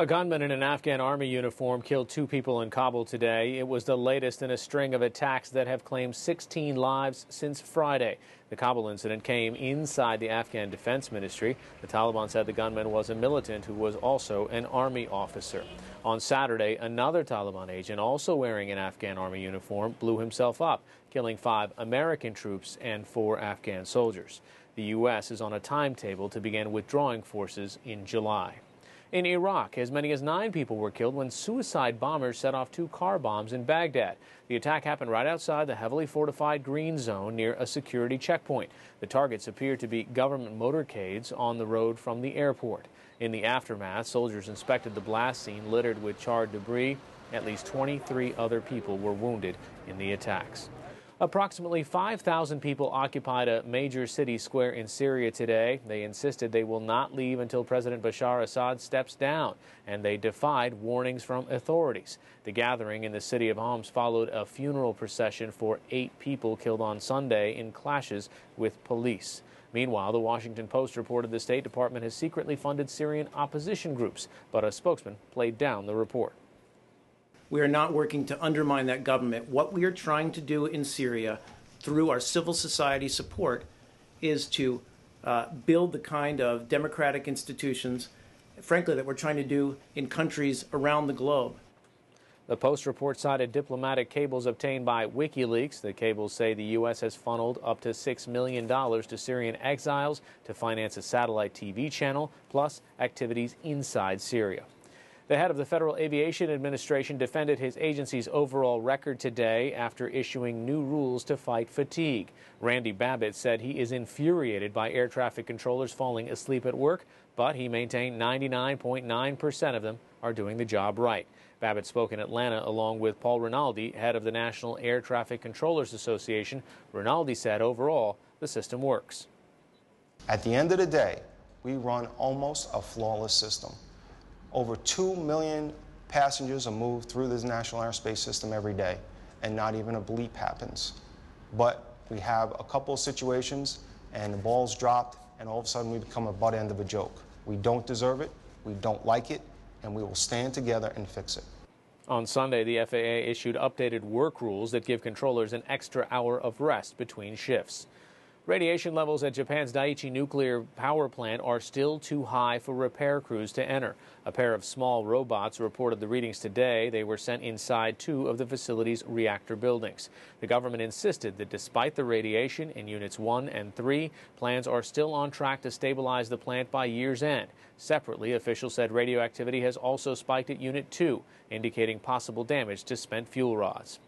A gunman in an Afghan army uniform killed two people in Kabul today. It was the latest in a string of attacks that have claimed 16 lives since Friday. The Kabul incident came inside the Afghan Defense Ministry. The Taliban said the gunman was a militant who was also an army officer. On Saturday, another Taliban agent, also wearing an Afghan army uniform, blew himself up, killing five American troops and four Afghan soldiers. The U.S. is on a timetable to begin withdrawing forces in July. In Iraq, as many as nine people were killed when suicide bombers set off two car bombs in Baghdad. The attack happened right outside the heavily fortified green zone near a security checkpoint. The targets appear to be government motorcades on the road from the airport. In the aftermath, soldiers inspected the blast scene littered with charred debris. At least 23 other people were wounded in the attacks. Approximately 5,000 people occupied a major city square in Syria today. They insisted they will not leave until President Bashar Assad steps down, and they defied warnings from authorities. The gathering in the city of Homs followed a funeral procession for eight people killed on Sunday in clashes with police. Meanwhile, the Washington Post reported the State Department has secretly funded Syrian opposition groups, but a spokesman played down the report. We are not working to undermine that government. What we are trying to do in Syria through our civil society support is to uh, build the kind of democratic institutions, frankly, that we're trying to do in countries around the globe. The Post report cited diplomatic cables obtained by WikiLeaks. The cables say the U.S. has funneled up to $6 million to Syrian exiles to finance a satellite TV channel, plus activities inside Syria. The head of the Federal Aviation Administration defended his agency's overall record today after issuing new rules to fight fatigue. Randy Babbitt said he is infuriated by air traffic controllers falling asleep at work, but he maintained 99.9% of them are doing the job right. Babbitt spoke in Atlanta along with Paul Rinaldi, head of the National Air Traffic Controllers Association. Rinaldi said overall the system works. At the end of the day, we run almost a flawless system. Over 2 million passengers are moved through this national airspace system every day, and not even a bleep happens. But we have a couple of situations, and the ball's dropped, and all of a sudden we become a butt end of a joke. We don't deserve it, we don't like it, and we will stand together and fix it. On Sunday, the FAA issued updated work rules that give controllers an extra hour of rest between shifts. Radiation levels at Japan's Daiichi nuclear power plant are still too high for repair crews to enter. A pair of small robots reported the readings today. They were sent inside two of the facility's reactor buildings. The government insisted that despite the radiation in units 1 and 3, plans are still on track to stabilize the plant by year's end. Separately, officials said radioactivity has also spiked at Unit 2, indicating possible damage to spent fuel rods.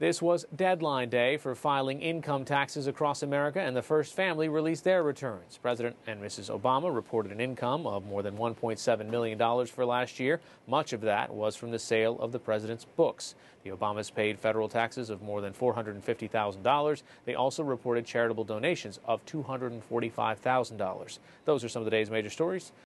This was deadline day for filing income taxes across America, and the first family released their returns. President and Mrs. Obama reported an income of more than $1.7 million for last year. Much of that was from the sale of the president's books. The Obamas paid federal taxes of more than $450,000. They also reported charitable donations of $245,000. Those are some of the day's major stories.